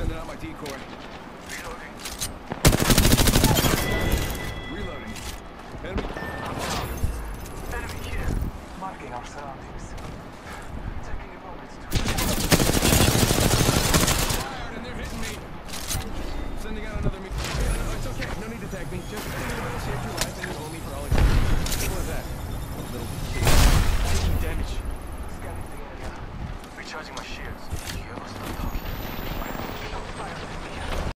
Sending out my decoy. Reloading. Reloading. Enemy. Enemy here. Marking our surroundings. Taking a moment to. Fired and they're hitting me. Sending out another me. Oh, it's okay. No need to tag me. Just anyone else saved your life and you owe me for all of it. Simple as that. A little. Taking damage. Scanning the area. Recharging my shields.